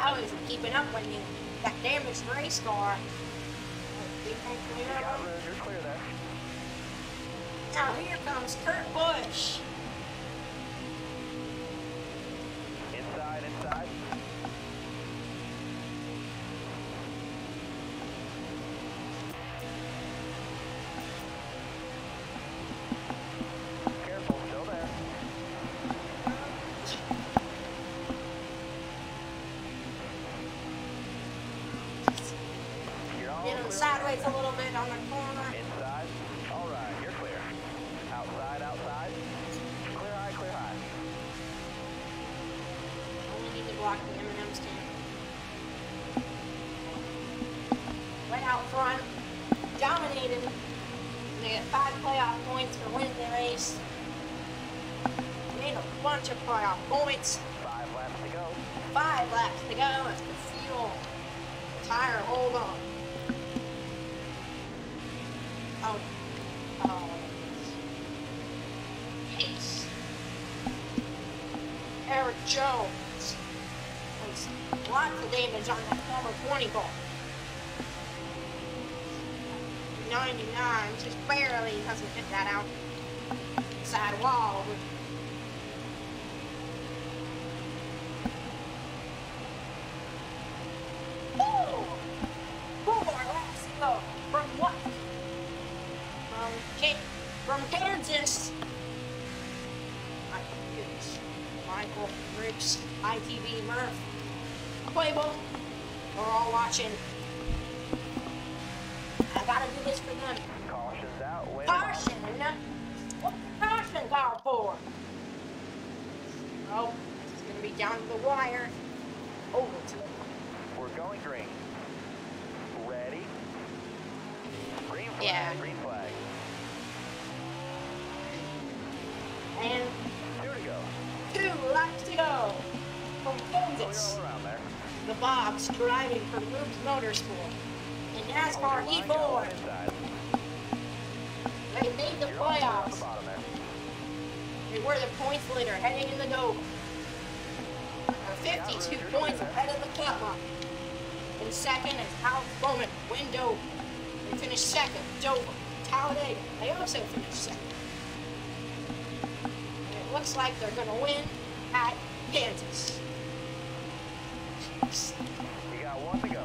I was keeping up when you that damaged race car. You got room. You're clear there. Now here comes Kurt Busch. Sideways a little bit on the corner. Inside. All right, you're clear. Outside, outside. Clear high, clear high. Only need to block the M&M's can. Went out front, dominated. They got five playoff points for winning the race. Made a bunch of playoff points. Five laps to go. Five laps to go as the fuel tire hold on. Oh. Yes. Um, Erik Jones. There's lots of damage on that number 20 ball. 99, just barely doesn't hit that out side wall. Michael Briggs, ITV Murph, Quavo. We're all watching. I gotta do this for them. Caution's out. Wait. Caution! What's the caution car for? Oh, it's gonna be down to the wire. Over to it. We're going green. Ready? Green flag. Yeah. Green The Bobs driving for Rubes Motorsport. In NASCAR Line, got E4, they made the playoffs. They were the points leader heading into the They're 52 points ahead of the Cup. In second is Alex Bowman, win Dover. They finished second, Dover. Talladega, they also finished second. And it looks like they're going to win at Kansas. You got one to go.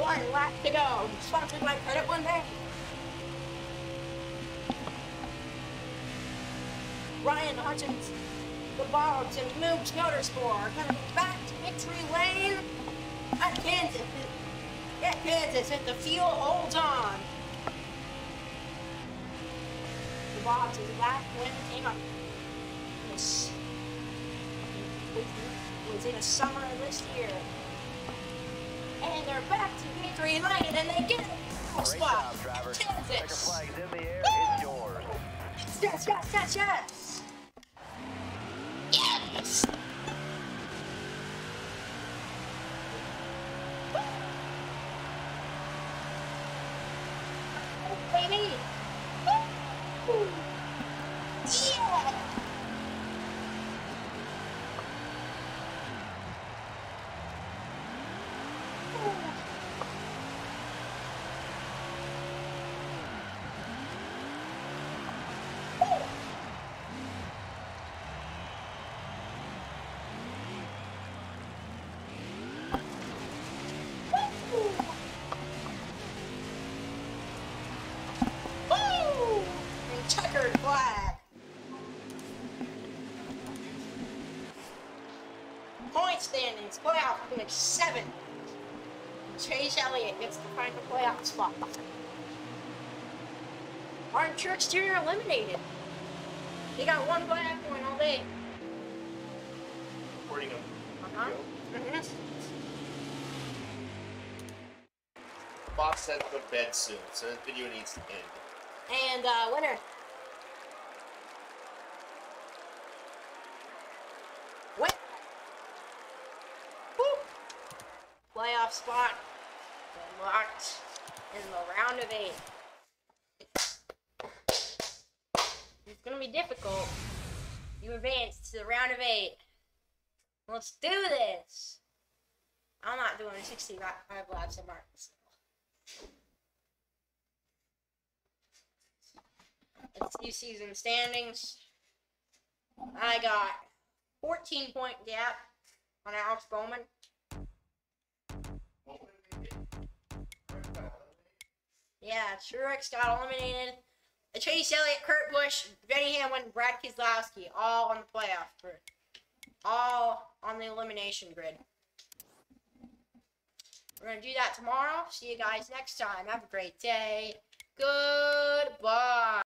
One lap to go. Sponsored by Credit One Bank. Ryan Hutchins, the Bobs, and Moops Motorsport are coming back to victory lane at Kansas. At Kansas, if the fuel holds on. The Bobs when it came up. This was in the summer this year. And they're back to victory lane and they get a Great spot. job, driver. Kansas. flag's in the air. Yes, yes, yes, yes. Yes. Baby. Woo. Yeah. Woo! And checkered flag. Point standings, playoff finish seven. Chase Elliott gets the final playoff spot. Martin Truex Jr. eliminated. He got one playoff point all day. According to Uh-huh. Mhm. Bob said to go to bed soon, so this video needs to end. And uh, winner. Win. Woo. Playoff spot locked in the round of eight. It's gonna be difficult. You advance to the round of eight. Let's do this. I'm not doing 65 laps of Martins. Let's see season standings. I got 14 point gap on Alex Bowman. Yeah, Truex got eliminated. Chase Elliott, Kurt Busch, Denny Hamlin, Brad Keselowski, all on the playoff grid. All on the elimination grid. We're going to do that tomorrow. See you guys next time. Have a great day. Goodbye.